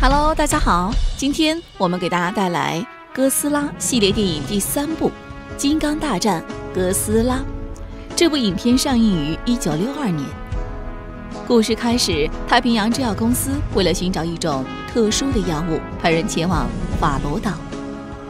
Hello，大家好，今天我们给大家带来哥斯拉系列电影第三部《金刚大战哥斯拉》。这部影片上映于一九六二年。故事开始，太平洋制药公司为了寻找一种特殊的药物，派人前往法罗岛。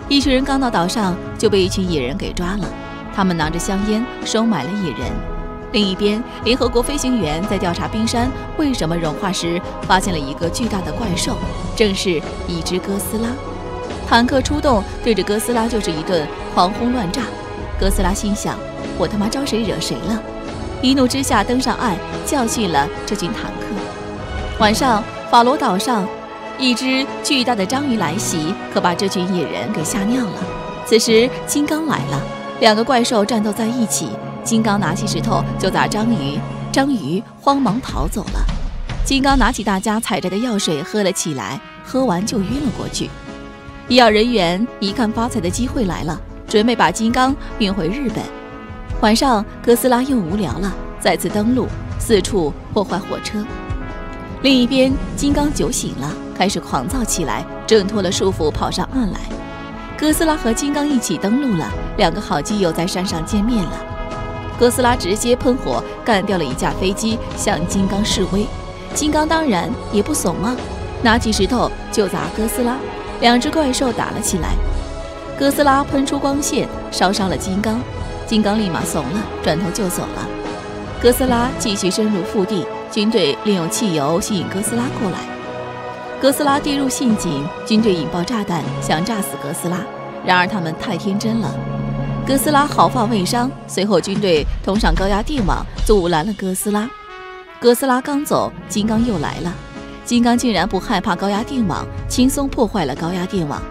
一群人刚到岛上，就被一群野人给抓了。他们拿着香烟收买了野人。另一边，联合国飞行员在调查冰山为什么融化时，发现了一个巨大的怪兽，正是一只哥斯拉。坦克出动，对着哥斯拉就是一顿狂轰乱炸。哥斯拉心想：我他妈招谁惹谁了？一怒之下登上岸，教训了这群坦克。晚上，法罗岛上，一只巨大的章鱼来袭，可把这群野人给吓尿了。此时，金刚来了，两个怪兽战斗在一起。金刚拿起石头就砸章鱼，章鱼慌忙逃走了。金刚拿起大家采摘的药水喝了起来，喝完就晕了过去。医药人员一看发财的机会来了，准备把金刚运回日本。晚上，哥斯拉又无聊了，再次登陆，四处破坏火车。另一边，金刚酒醒了，开始狂躁起来，挣脱了束缚，跑上岸来。哥斯拉和金刚一起登陆了，两个好基友在山上见面了。哥斯拉直接喷火干掉了一架飞机，向金刚示威。金刚当然也不怂啊，拿起石头就砸哥斯拉。两只怪兽打了起来，哥斯拉喷出光线，烧伤了金刚。金刚立马怂了，转头就走了。哥斯拉继续深入腹地，军队利用汽油吸引哥斯拉过来。哥斯拉跌入陷阱，军队引爆炸弹想炸死哥斯拉，然而他们太天真了。哥斯拉毫发未伤，随后军队通上高压电网，阻拦了哥斯拉。哥斯拉刚走，金刚又来了。金刚竟然不害怕高压电网，轻松破坏了高压电网。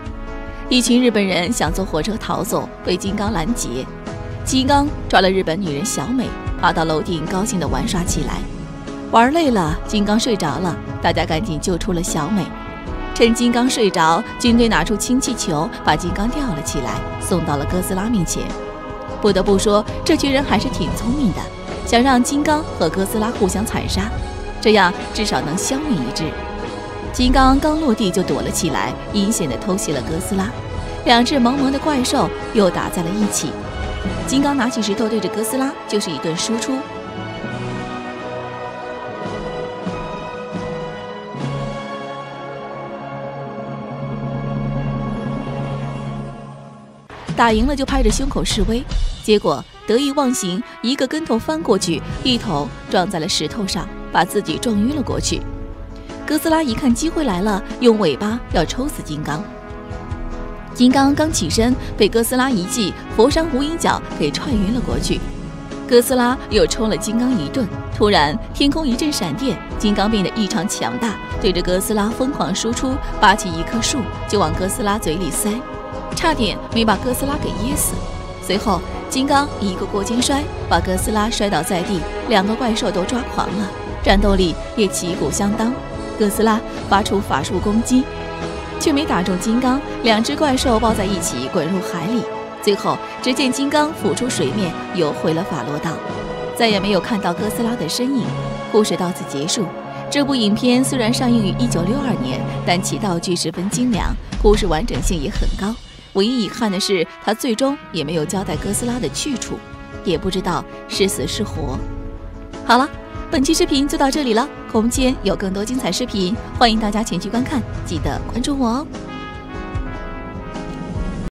一群日本人想坐火车逃走，被金刚拦截。金刚抓了日本女人小美，爬到楼顶，高兴地玩耍起来。玩累了，金刚睡着了，大家赶紧救出了小美。趁金刚睡着，军队拿出氢气球，把金刚吊了起来，送到了哥斯拉面前。不得不说，这群人还是挺聪明的，想让金刚和哥斯拉互相残杀，这样至少能消灭一只。金刚刚落地就躲了起来，阴险地偷袭了哥斯拉。两只萌萌的怪兽又打在了一起。金刚拿起石头对着哥斯拉就是一顿输出。打赢了就拍着胸口示威，结果得意忘形，一个跟头翻过去，一头撞在了石头上，把自己撞晕了过去。哥斯拉一看机会来了，用尾巴要抽死金刚。金刚刚起身，被哥斯拉一记佛山无影脚给踹晕了过去。哥斯拉又抽了金刚一顿，突然天空一阵闪电，金刚变得异常强大，对着哥斯拉疯狂输出，拔起一棵树就往哥斯拉嘴里塞。差点没把哥斯拉给噎死。随后，金刚一个过肩摔，把哥斯拉摔倒在地，两个怪兽都抓狂了，战斗力也旗鼓相当。哥斯拉发出法术攻击，却没打中金刚，两只怪兽抱在一起滚入海里。最后，只见金刚浮出水面，游回了法罗岛，再也没有看到哥斯拉的身影。故事到此结束。这部影片虽然上映于一九六二年，但其道具十分精良，故事完整性也很高。唯一遗憾的是，他最终也没有交代哥斯拉的去处，也不知道是死是活。好了，本期视频就到这里了，空间有更多精彩视频，欢迎大家前去观看，记得关注我哦。